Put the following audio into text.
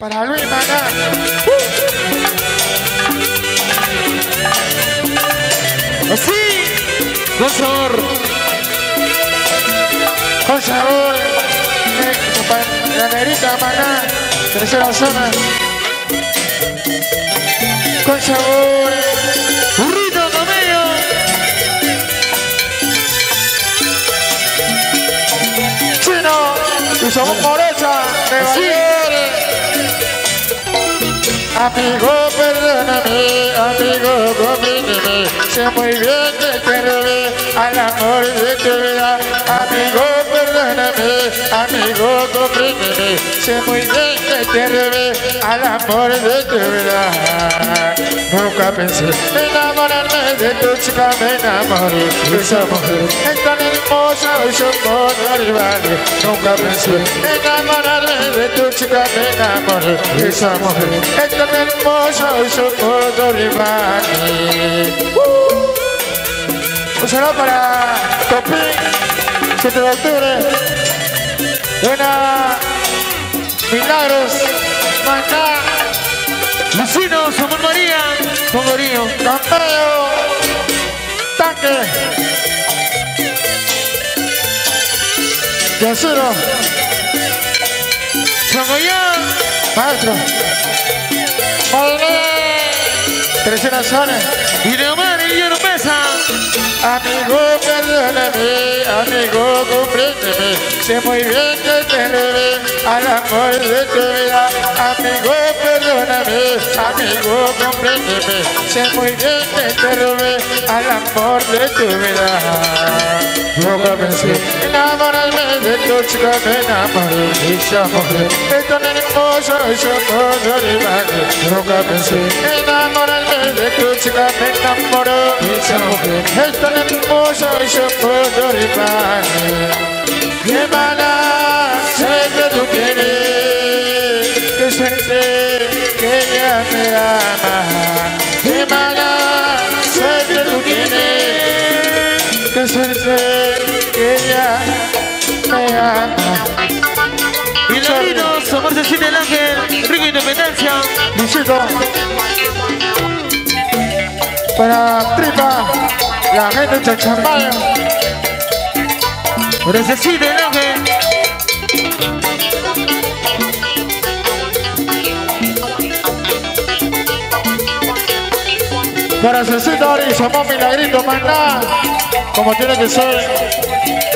Para Luis Maná. Así, con sabor. Con sabor. Negrita Maná. Tercera zona. Con sabor. Burrito camello. Chino. Y somos Morocha. De Sí. Valores. Amigo, perdóname, amigo, comprendeme. Sé muy bien que te robé al amor de tu vida. Amigo, amigo, comprendeme. Sé muy bien que te robé al amor de tu vida. Nunca pensé enamorarme de tu chica, me enamoré de esa mujer. Es tan hermosa, hoy somos rivales. Nunca pensé enamorarme de tu chica, me enamoré de esa mujer. Es tan hermosa, hoy somos rivales. Un saludo para Topín, 7 de octubre. Buena Milagros, Maná, Lucino, Somos María. Con cariño. Campello, Tanque, Yacero, Changoyán. Maestro, Madre, Tercera Zona. Y Leomar y Hierro Pesa. Amigo, perdóname, compréndeme. Sé muy bien que te robé al amor de tu vida. Amigo, perdóname, amigo, compréndeme. Sé muy bien que te robé al amor de tu vida. Nunca pensé enamorarme de tu chica, me enamoré de esa mujer. Es tan hermosa, somos rivales. Nunca pensé enamorarme de tu chica, me enamoró de esa mujer. Es tan hermosa, somos rivales. Qué mala sé que tú tienes, que suerte que ella me ama. Qué mala sé que tú tienes, que suerte que ella me ama. Y Ladino, Somos de Cine El Ángel. Rico Independencia. Luisito, para tripa, la gente de Chachambayo, Gracias, Cine El Ángel. para Cecita y somos Milagrito, maná, como tiene que ser.